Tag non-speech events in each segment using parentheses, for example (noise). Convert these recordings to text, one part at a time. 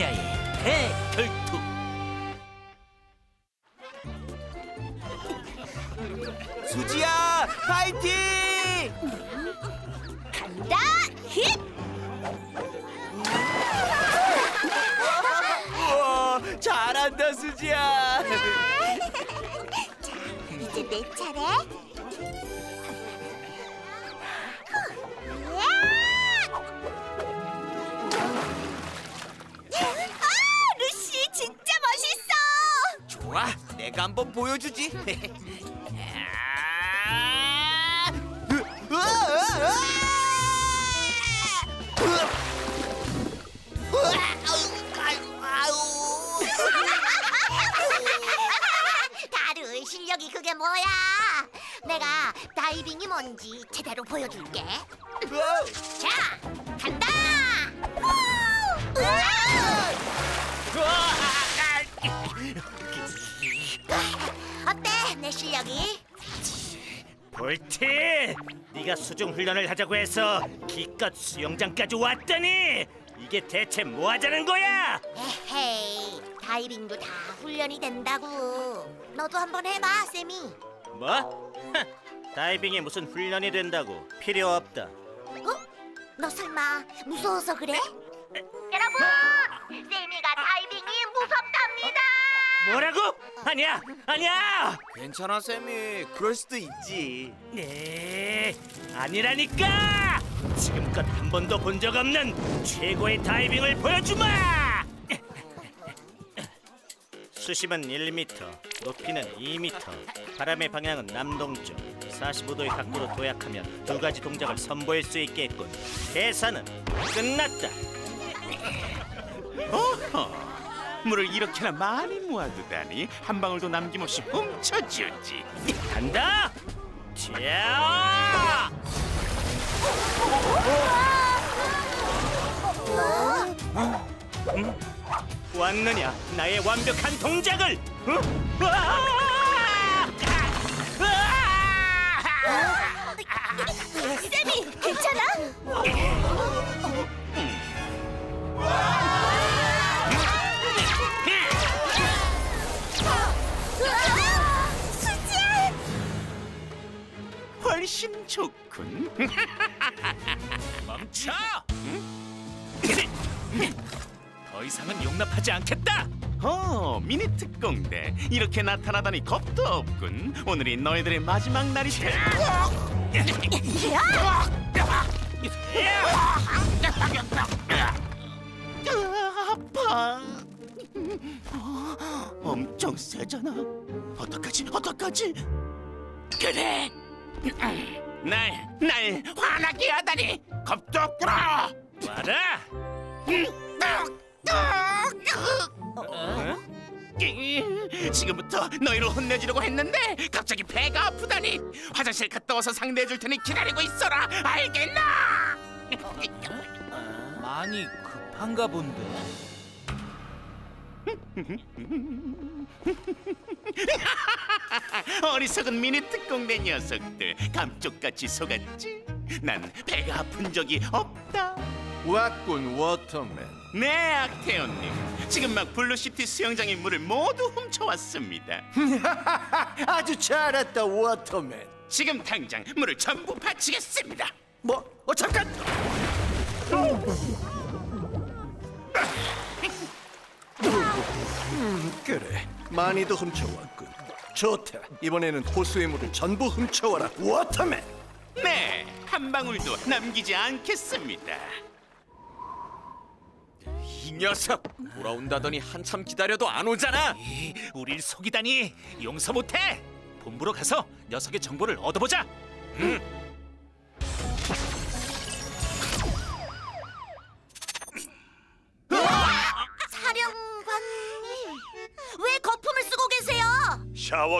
황야의 대결투 수지야 파이팅! 간다 힛! 우와 잘한다 수지야 이제 내 차례. 내가 한번 보여주지 아! 으아, 으아, 으아! 으아, 아유, 아유, 다루 실력이 그게 뭐야? 내가 다이빙이 뭔지 제대로 보여줄게. 자, 간다. 우! 으아! 어때 내 실력이? 볼트 네가 수중 훈련을 하자고 해서 기껏 수영장까지 왔더니 이게 대체 뭐 하자는 거야? 에헤이 다이빙도 다 훈련이 된다고. 너도 한번 해봐, 쌤이. 뭐? 하, (laughs) 다이빙이 무슨 훈련이 된다고 필요 없다 어? 너 설마 무서워서 그래? 여러분, 쌤이가 다이빙이 무섭답니다. 뭐라고? 아니야 아니야. 괜찮아 쌤이. 그럴 수도 있지. 네 아니라니까. 지금껏 한 번도 본 적 없는 최고의 다이빙을 보여주마. 수심은 1m 높이는 2m 바람의 방향은 남동쪽. 45도의 각도로 도약하면 두 가지 동작을 선보일 수 있겠군. 계산은 끝났다. (laughs) 어허, 물을 이렇게나 많이 모아두다니 한 방울도 남김없이 훔쳐주지. 간다 자 왔느냐 나의 완벽한 동작을 어? 쌤이 괜찮아? 으 훨씬 좋군. (laughs) 멈춰! 더 이상은 용납하지 않겠다. 어, 미니 특공대 이렇게 나타나다니 겁도 없군. 오늘이 너희들의 마지막 날이 될. 아, 아파. 어, 엄청 세잖아. 어떡하지? 어떡하지? 그래. 날, 날 화나게 하다니 겁도 없구나. 와라. 지금부터 너희를 혼내주려고 했는데 갑자기 배가 아프다니 화장실 갔다 와서 상대해 줄 테니 기다리고 있어라 알겠나? 많이 급한가 본데 (laughs) (laughs) 어리석은 미니 특공대 녀석들. 감쪽같이 속았지? 난 배가 아픈 적이 없다. 왔군 워터맨. 네 악태원님. 지금 막 블루시티 수영장의 물을 모두 훔쳐왔습니다. (laughs) 아주 잘했다 워터맨. 지금 당장 물을 전부 바치겠습니다. 뭐? 어 잠깐! 음, (laughs) 그래 많이도 훔쳐왔군 좋다 이번에는 호수의 물을 전부 훔쳐와라. 워터맨! 네, 한 방울도 남기지 않겠습니다. 이 녀석 돌아온다더니 한참 기다려도 안 오잖아. 이, 우릴 속이다니 용서 못해. 본부로 가서 녀석의 정보를 얻어보자. 사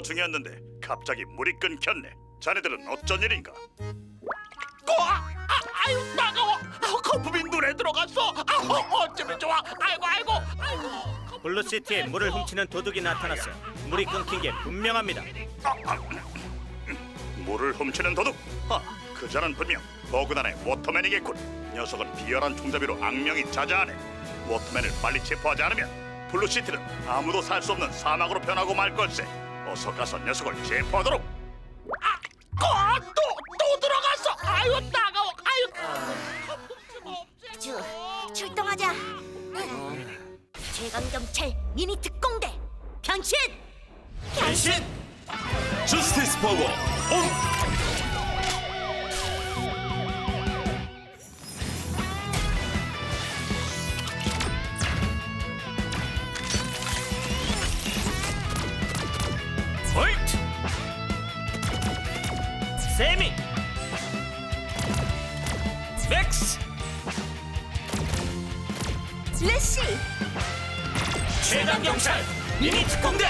샤워 중이었는데 갑자기 물이 끊겼네. 자네들은 어쩐 일인가? 아유 따가워 거품이 눈에 들어갔어 아, 어쩌면 좋아 아이고 아이고 아이고 블루시티에 물을 훔치는 도둑이 나타났어. 물이 끊긴 게 분명합니다. 물을 훔치는 도둑. 아, 그자는 분명 버그단의 워터맨이겠군. 녀석은 비열한 총잡이로 악명이 자자하네. 워터맨을 빨리 체포하지 않으면 블루시티는 아무도 살 수 없는 사막으로 변하고 말 걸세. 어서 가서 녀석을 체포하도록. 또또 들어갔어. 아유 따가워. 아유. 주, 출동하자. 최강 경찰 미니 특공대 변신. 변신 주스티스 포고 온 미니 특공대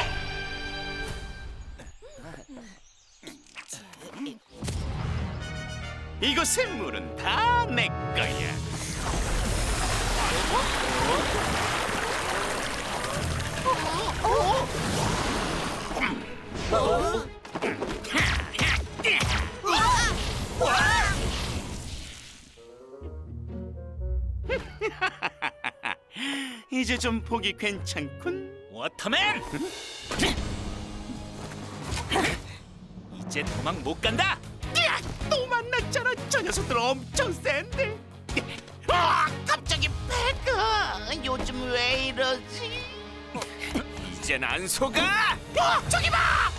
이곳의 물은 다 내 거야. (laughs) 이제 좀 보기 괜찮군. 워터맨 이제 도망 못 간다 야, 또 만났잖아. 저 녀석들 엄청 센데. 아, 갑자기 배가 요즘 왜 이러지? 이젠 안 속아 어, 저기 봐.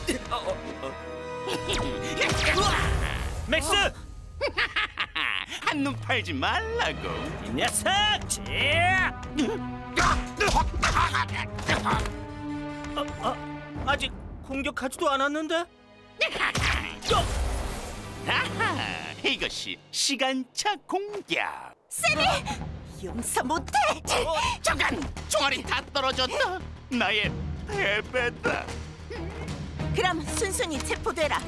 맥스 (laughs) 한눈 팔지 말라고. 이 녀석 제 어, 어, 아직 공격하지도 않았는데 (laughs) 하하, 이것이 시간차 공격. 용서 못해. 어, 잠깐, 총알이 다 떨어졌다. 나의 패배다. 그럼 순순히 체포되라.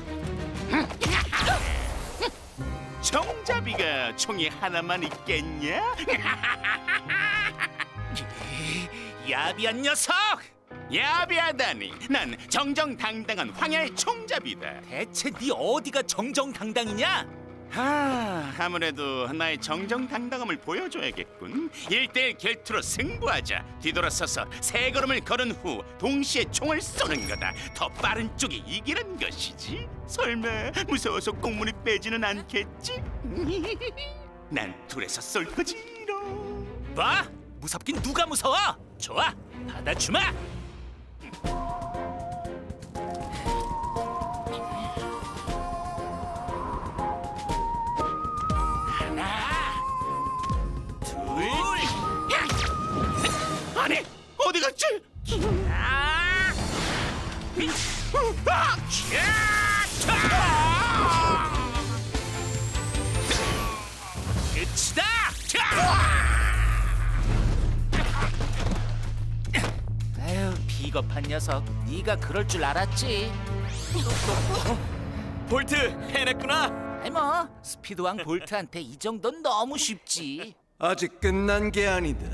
정잡이가 총이 하나만 있겠냐? (laughs) 야비한 녀석! 야비하다니, 난 정정당당한 황야의 총잡이다. 대체 네 어디가 정정당당이냐 하, 아무래도 나의 정정당당함을 보여줘야겠군. 1대1 결투로 승부하자. 뒤돌아서서 세 걸음을 걸은 후 동시에 총을 쏘는 거다. 더 빠른 쪽이 이기는 것이지. 설마 무서워서 꽁무니 빼지는 않겠지? (laughs) 난 둘에서 쏠 거지롱. 뭐? 무섭긴 누가 무서워 좋아 받아주마 하나, 둘, 야! 아니 어디 갔지? 아! 아! 끝 비겁한 녀석. 네가 그럴 줄 알았지? (laughs) 볼트 해냈구나. 아이 뭐 스피드왕 볼트한테 이 정도는 너무 쉽지. 아직 끝난 게 아니다.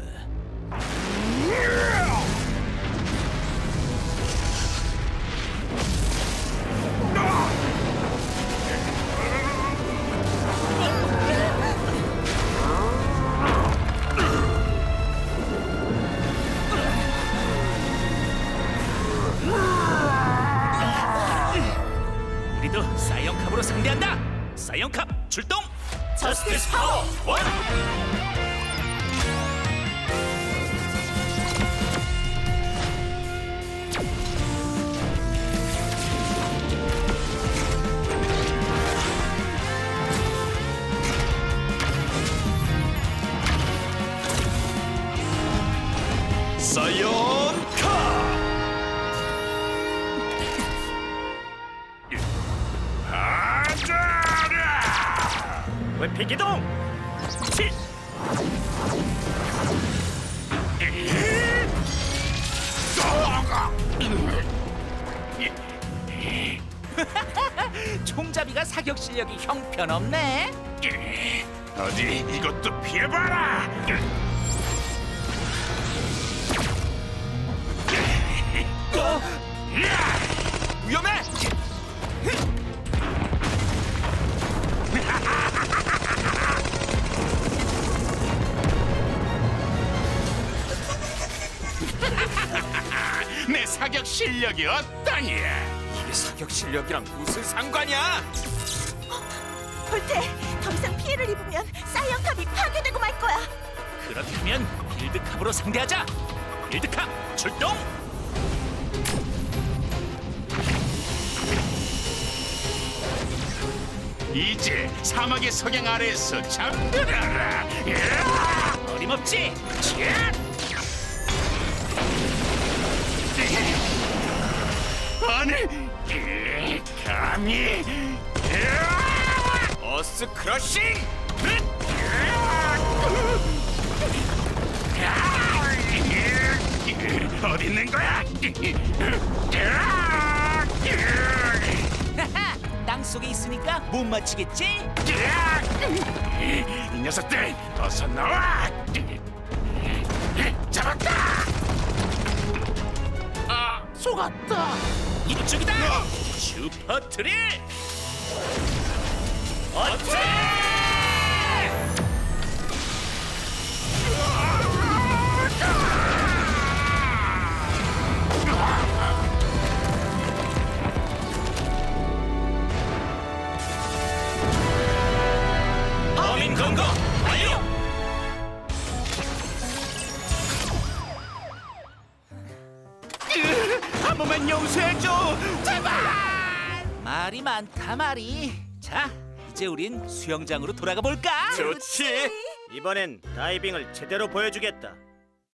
우리도 사이언캅으로 상대한다. 사이언캅 출동. 저스티스 파워 원 총잡이가 사격 실력이 형편없네. 예, 어디 이것도 피해봐라. 어? 위험해! (laughs) 내 사격 실력이 어떠냐? 이게 사격 실력이랑 무슨 상관이야? 볼테, 더 이상 피해를 입으면 사이언캅이 파괴되고 말 거야. 그렇다면 빌드캅으로 상대하자. 빌드캅 출동. 이제 사막의 석양 아래에서 잠들어라. 야! 어림없지. 아니, 이, 감히. 야! 어스 크러싱! 어디 있는 거야? (laughs) 땅 속에 있으니까 못 맞히겠지? 이 녀석들 어서 나와! 잡았다! 아, 속았다. 이쪽이다. 슈퍼 트리. 어택! 어민 말이 많다 말이. 자, 이제 우린 수영장으로 돌아가 볼까? 좋지! 이번엔 다이빙을 제대로 보여주겠다.